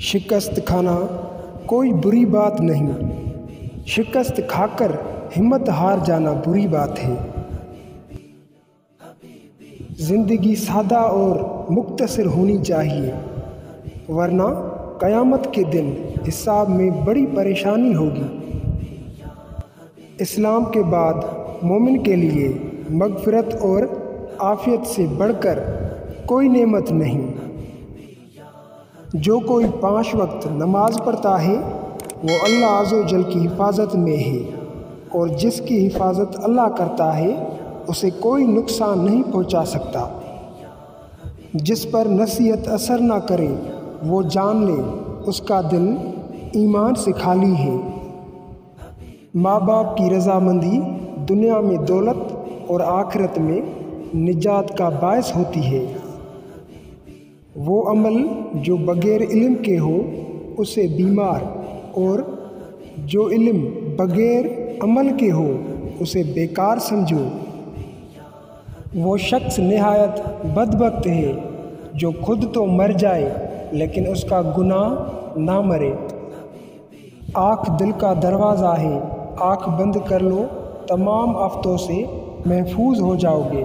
شکست کھانا کوئی بری بات نہیں۔ شکست کھا کر ہمت ہار جانا بری بات ہے۔ زندگی سادہ اور مختصر ہونی چاہیے، ورنہ قیامت کے دن حساب میں بڑی پریشانی ہوگی۔ اسلام کے بعد مومن کے لیے مغفرت اور عافیت سے بڑھ کر کوئی نعمت نہیں۔ جو کوئی پانچ وقت نماز پڑھتا ہے، وہ اللہ عز و جل کی حفاظت میں ہے۔ اور جس کی حفاظت اللہ کرتا ہے، اسے کوئی نقصان نہیں پہنچا سکتا۔ جس پر نصیحت اثر نہ کرے، وہ جان لے، اس کا دل ایمان سے خالی ہے۔ ماں باپ کی رضامندی دنیا میں دولت اور آخرت میں نجات کا باعث ہوتی ہے۔ وہ عمل جو بغیر علم کے ہو، اسے بیمار اور جو علم بغیر عمل کے ہو، اسے بیکار سمجھو۔ وہ شخص نہایت بدبخت ہے جو خود تو مر جائے لیکن اس کا گناہ نہ مرے۔ آنکھ دل کا دروازہ ہے، آنکھ بند کر لو، تمام آفتوں سے محفوظ ہو جاؤ گے۔